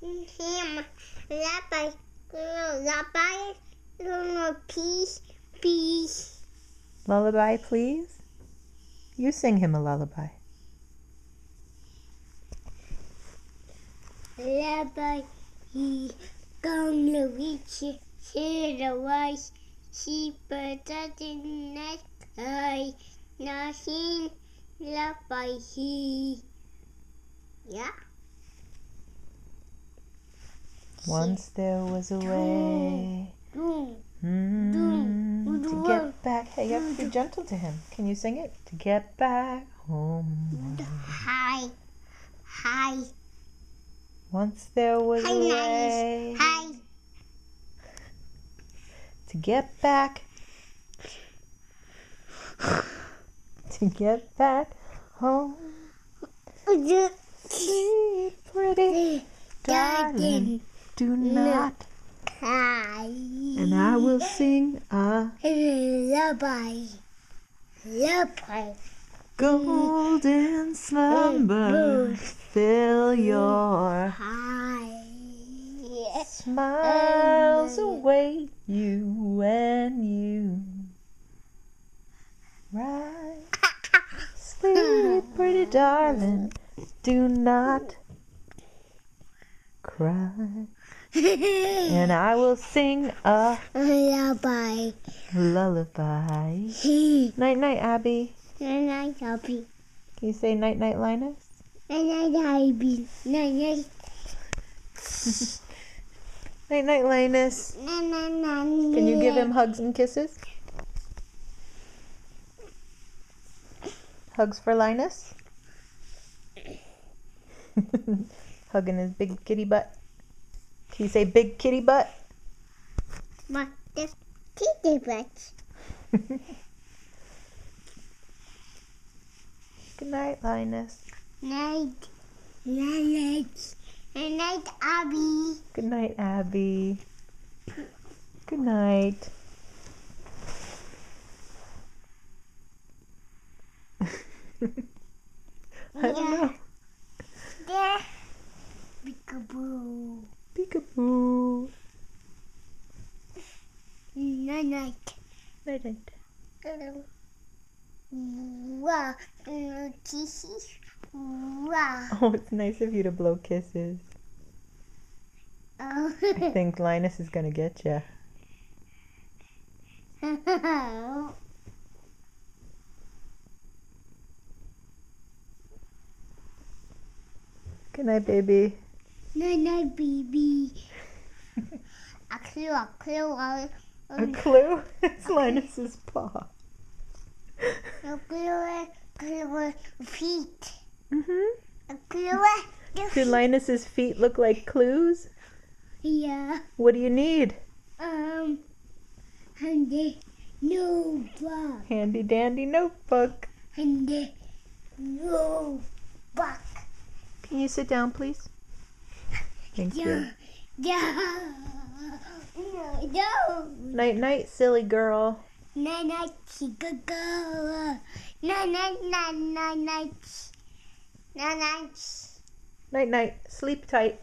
him lullaby, lullaby, little peace, peace. Lullaby, please. You sing him a lullaby. Lullaby, he gonna reach the wise. She in the sky. Nothing lullaby, he. Yeah. Once there was a way mm, to get back. Hey, you have to be gentle to him. Can you sing it? To get back home. Hi. Hi. Once there was Hi, a way Hi. to get back. To get back home. Sleep, pretty darling. Do not. Hi. And I will sing a Lullaby. Lullaby. golden slumber. Fill your Hi. smiles await you and you. Right. Sleep, pretty darling. Do not cry. And I will sing a Lullaby. lullaby. Night, night, Abbey. Night night, Abbey. Can you say night, night, Linus? Night night, Abbey. Night night. Night, night, Linus. Night night, night. Can you give him hugs and kisses? Hugs for Linus? Hugging his big kitty butt. Can you say big kitty butt? What the kitty butt? Good night, Linus. Night. Night night. Night Abbey. Good night, Abbey. Good night. I don't know. There. Peekaboo. Peekaboo. Night night. Night, night. Kisses. Oh, it's nice of you to blow kisses. Oh. I think Linus is gonna get you. Good night, baby. Night night, baby. A clue, a clue, a A clue? It's Linus's paw. a clue, a clue, feet. hmm A clue, Do Linus's feet look like clues? Yeah. What do you need? Um. handy the no bug. Handy dandy notebook. And the no. Can you sit down, please? Thank you. Yeah. Yeah. No. Night, night, silly girl. Night night, chica go. Night night, night night, night. Night night. Night, night. Sleep tight.